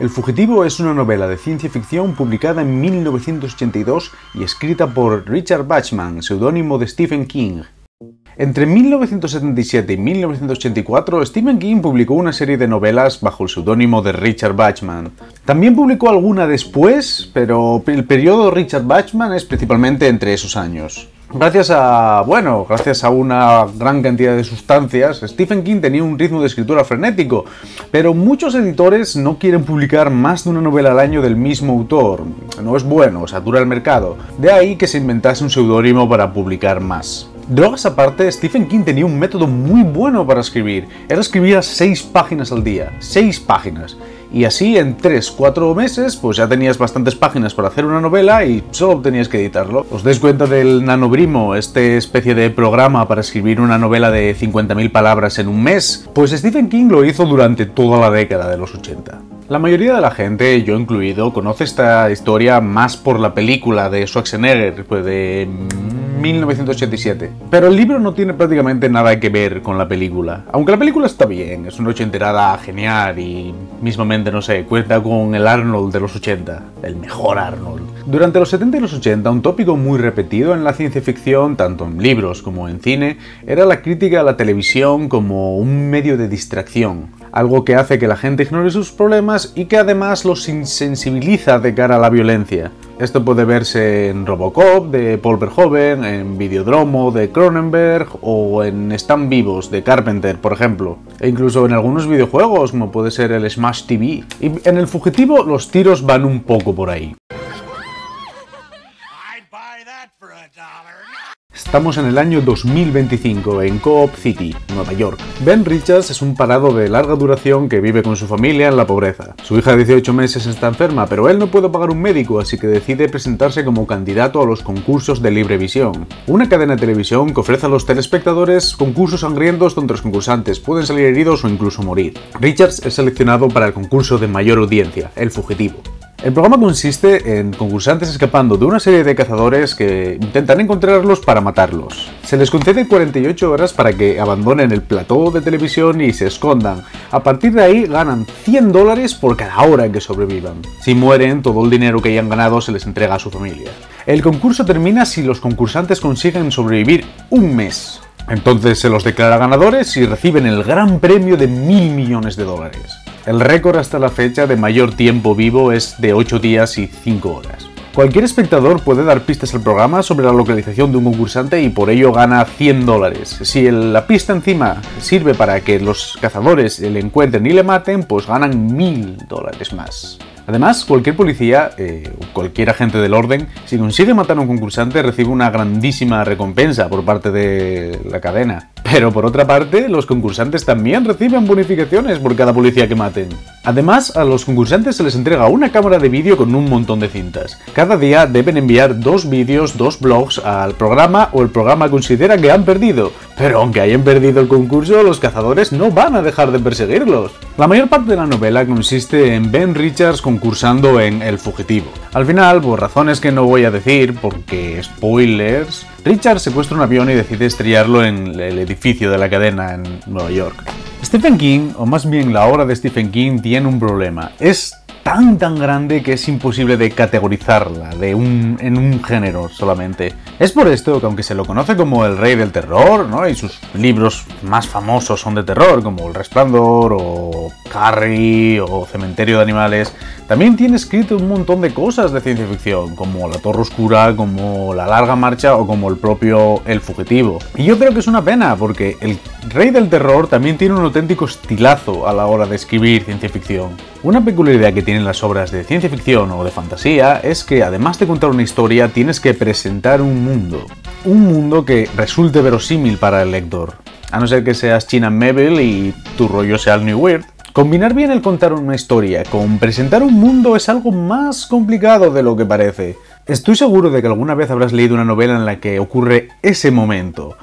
El fugitivo es una novela de ciencia ficción publicada en 1982 y escrita por Richard Bachman, seudónimo de Stephen King. Entre 1977 y 1984, Stephen King publicó una serie de novelas bajo el seudónimo de Richard Bachman. También publicó alguna después, pero el periodo Richard Bachman es principalmente entre esos años. Gracias a, bueno, gracias a una gran cantidad de sustancias, Stephen King tenía un ritmo de escritura frenético, pero muchos editores no quieren publicar más de una novela al año del mismo autor. No es bueno, satura el mercado. De ahí que se inventase un seudónimo para publicar más. Drogas aparte, Stephen King tenía un método muy bueno para escribir. Él escribía 6 páginas al día. 6 páginas. Y así en 3-4 meses, pues ya tenías bastantes páginas para hacer una novela y solo tenías que editarlo. ¿Os dais cuenta del Nanobrimo, este especie de programa para escribir una novela de 50.000 palabras en un mes? Pues Stephen King lo hizo durante toda la década de los 80. La mayoría de la gente, yo incluido, conoce esta historia más por la película de Schwarzenegger, pues de 1987. Pero el libro no tiene prácticamente nada que ver con la película. Aunque la película está bien, es una ochenterada genial y mismamente, no sé, cuenta con el Arnold de los 80, el mejor Arnold. Durante los 70 y los 80, un tópico muy repetido en la ciencia ficción, tanto en libros como en cine, era la crítica a la televisión como un medio de distracción algo que hace que la gente ignore sus problemas y que además los insensibiliza de cara a la violencia. Esto puede verse en Robocop de Paul Verhoeven, en Videodromo de Cronenberg o en Están vivos de Carpenter, por ejemplo. E incluso en algunos videojuegos, como puede ser el Smash TV. Y en el fugitivo los tiros van un poco por ahí. Estamos en el año 2025 en Coop City, Nueva York. Ben Richards es un parado de larga duración que vive con su familia en la pobreza. Su hija de 18 meses está enferma, pero él no puede pagar un médico, así que decide presentarse como candidato a los concursos de libre visión. Una cadena de televisión que ofrece a los telespectadores concursos sangrientos donde los concursantes pueden salir heridos o incluso morir. Richards es seleccionado para el concurso de mayor audiencia, El Fugitivo. El programa consiste en concursantes escapando de una serie de cazadores que intentan encontrarlos para matarlos. Se les concede 48 horas para que abandonen el plató de televisión y se escondan. A partir de ahí ganan 100 dólares por cada hora que sobrevivan. Si mueren, todo el dinero que hayan ganado se les entrega a su familia. El concurso termina si los concursantes consiguen sobrevivir un mes. Entonces se los declara ganadores y reciben el gran premio de mil millones de dólares. El récord hasta la fecha de mayor tiempo vivo es de 8 días y 5 horas. Cualquier espectador puede dar pistas al programa sobre la localización de un concursante y por ello gana 100 dólares. Si la pista encima sirve para que los cazadores le encuentren y le maten, pues ganan 1000 dólares más. Además, cualquier policía eh, o cualquier agente del orden, si consigue matar a un concursante, recibe una grandísima recompensa por parte de la cadena. Pero por otra parte, los concursantes también reciben bonificaciones por cada policía que maten. Además, a los concursantes se les entrega una cámara de vídeo con un montón de cintas. Cada día deben enviar dos vídeos, dos blogs al programa o el programa considera que han perdido. Pero aunque hayan perdido el concurso, los cazadores no van a dejar de perseguirlos. La mayor parte de la novela consiste en Ben Richards concursando en El Fugitivo. Al final, por razones que no voy a decir, porque spoilers, Richard secuestra un avión y decide estrellarlo en el edificio de la cadena en Nueva York. Stephen King, o más bien la obra de Stephen King, tiene un problema. Es tan tan grande que es imposible de categorizarla de un, en un género solamente. Es por esto que aunque se lo conoce como el rey del terror, ¿no? y sus libros más famosos son de terror, como El Resplandor o Carrie o Cementerio de Animales, también tiene escrito un montón de cosas de ciencia ficción, como La Torre Oscura, como La Larga Marcha o como el propio El Fugitivo. Y yo creo que es una pena, porque el rey del terror también tiene un auténtico estilazo a la hora de escribir ciencia ficción. Una peculiaridad que tienen las obras de ciencia ficción o de fantasía es que además de contar una historia tienes que presentar un mundo. Un mundo que resulte verosímil para el lector. A no ser que seas China Mebel y tu rollo sea el New Weird. Combinar bien el contar una historia con presentar un mundo es algo más complicado de lo que parece. Estoy seguro de que alguna vez habrás leído una novela en la que ocurre ese momento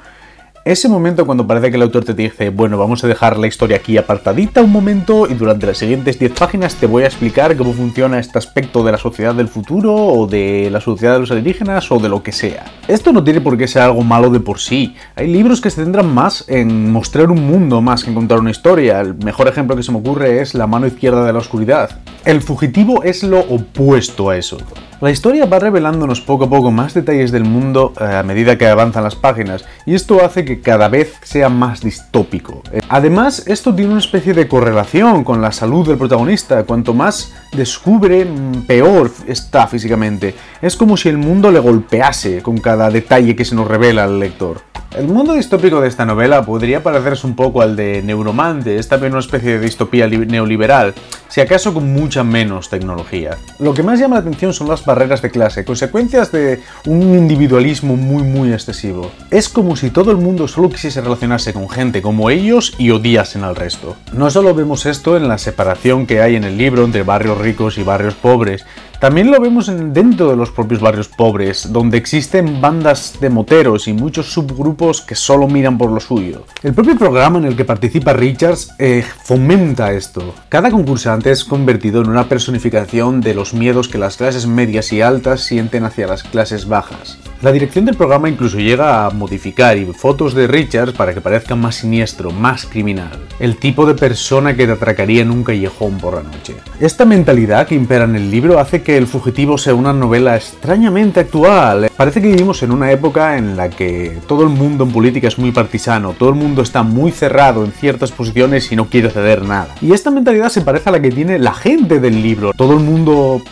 Ese momento cuando parece que el autor te dice, bueno, vamos a dejar la historia aquí apartadita un momento y durante las siguientes 10 páginas te voy a explicar cómo funciona este aspecto de la sociedad del futuro o de la sociedad de los alienígenas o de lo que sea. Esto no tiene por qué ser algo malo de por sí. Hay libros que se centran más en mostrar un mundo más que en contar una historia. El mejor ejemplo que se me ocurre es La mano izquierda de la oscuridad. El fugitivo es lo opuesto a eso. La historia va revelándonos poco a poco más detalles del mundo eh, a medida que avanzan las páginas, y esto hace que cada vez sea más distópico. Eh, además, esto tiene una especie de correlación con la salud del protagonista. Cuanto más descubre, mm, peor está físicamente. Es como si el mundo le golpease con cada detalle que se nos revela al lector. El mundo distópico de esta novela podría parecerse un poco al de Neuromante, es también una especie de distopía neoliberal, si acaso con mucha menos tecnología. Lo que más llama la atención son las barreras de clase, consecuencias de un individualismo muy muy excesivo. Es como si todo el mundo solo quisiese relacionarse con gente como ellos y odiasen al resto. No solo vemos esto en la separación que hay en el libro entre barrios ricos y barrios pobres, también lo vemos dentro de los propios barrios pobres, donde existen bandas de moteros y muchos subgrupos que solo miran por lo suyo. El propio programa en el que participa Richards eh, fomenta esto. Cada concursante es convertido en una personificación de los miedos que las clases medias y altas sienten hacia las clases bajas. La dirección del programa incluso llega a modificar fotos de Richards para que parezca más siniestro, más criminal. El tipo de persona que te atracaría en un callejón por la noche. Esta mentalidad que impera en el libro hace que El fugitivo sea una novela extrañamente actual. Parece que vivimos en una época en la que todo el mundo en política es muy partisano, todo el mundo está muy cerrado en ciertas posiciones y no quiere ceder nada. Y esta mentalidad se parece a la que tiene la gente del libro. Todo el mundo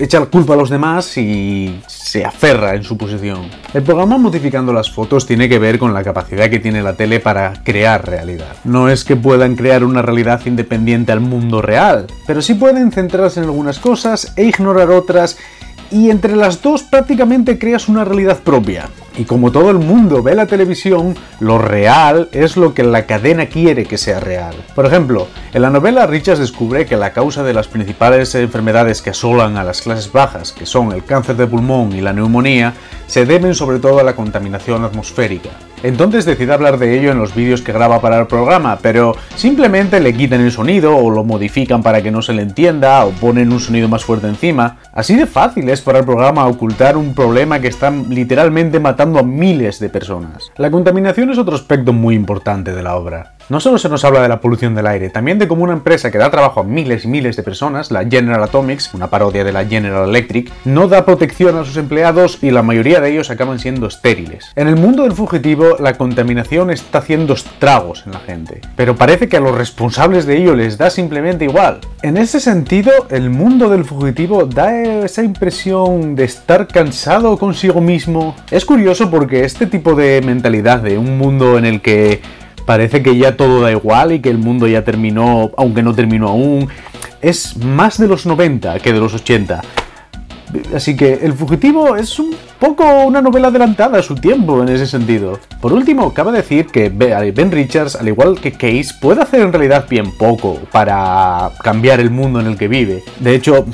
echa la culpa a los demás y se aferra en su posición. El programa modificando las fotos tiene que ver con la capacidad que tiene la tele para crear realidad. No es que puedan crear una realidad independiente al mundo real, pero sí pueden centrarse en algunas cosas e ignorar otras y entre las dos prácticamente creas una realidad propia. Y como todo el mundo ve la televisión, lo real es lo que la cadena quiere que sea real. Por ejemplo, en la novela Richards descubre que la causa de las principales enfermedades que asolan a las clases bajas, que son el cáncer de pulmón y la neumonía, se deben sobre todo a la contaminación atmosférica. Entonces decide hablar de ello en los vídeos que graba para el programa, pero simplemente le quitan el sonido o lo modifican para que no se le entienda o ponen un sonido más fuerte encima. Así de fácil es para el programa ocultar un problema que está literalmente matando a miles de personas. La contaminación es otro aspecto muy importante de la obra. No solo se nos habla de la polución del aire, también de cómo una empresa que da trabajo a miles y miles de personas, la General Atomics, una parodia de la General Electric, no da protección a sus empleados y la mayoría de ellos acaban siendo estériles. En el mundo del fugitivo, la contaminación está haciendo estragos en la gente, pero parece que a los responsables de ello les da simplemente igual. En ese sentido, el mundo del fugitivo da esa impresión de estar cansado consigo mismo. Es curioso porque este tipo de mentalidad de un mundo en el que parece que ya todo da igual y que el mundo ya terminó, aunque no terminó aún. Es más de los 90 que de los 80. Así que El Fugitivo es un poco una novela adelantada a su tiempo en ese sentido. Por último, cabe decir que Ben Richards, al igual que Case, puede hacer en realidad bien poco para cambiar el mundo en el que vive. De hecho,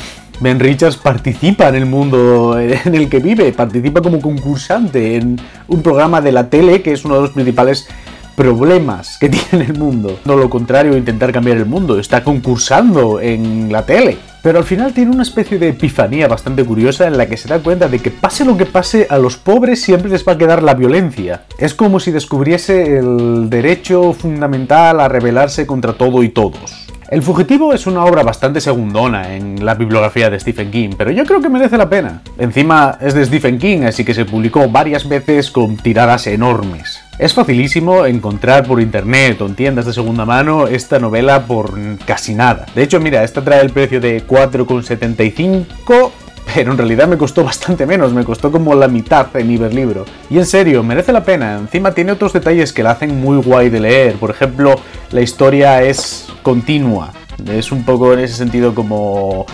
Ben Richards participa en el mundo en el que vive, participa como concursante en un programa de la tele que es uno de los principales problemas que tiene el mundo. No lo contrario, intentar cambiar el mundo. Está concursando en la tele. Pero al final tiene una especie de epifanía bastante curiosa en la que se da cuenta de que pase lo que pase, a los pobres siempre les va a quedar la violencia. Es como si descubriese el derecho fundamental a rebelarse contra todo y todos. El Fugitivo es una obra bastante segundona en la bibliografía de Stephen King, pero yo creo que merece la pena. Encima es de Stephen King, así que se publicó varias veces con tiradas enormes. Es facilísimo encontrar por internet o en tiendas de segunda mano esta novela por casi nada. De hecho, mira, esta trae el precio de 4,75 pero en realidad me costó bastante menos, me costó como la mitad en Iberlibro. Y en serio, merece la pena. Encima tiene otros detalles que la hacen muy guay de leer. Por ejemplo, la historia es continua. Es un poco en ese sentido como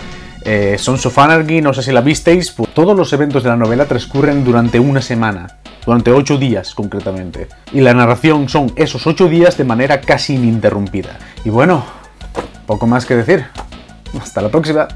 eh, Sons of Anarchy, no sé si la visteis. Pues todos los eventos de la novela transcurren durante una semana durante ocho días concretamente. Y la narración son esos ocho días de manera casi ininterrumpida. Y bueno, poco más que decir. Hasta la próxima.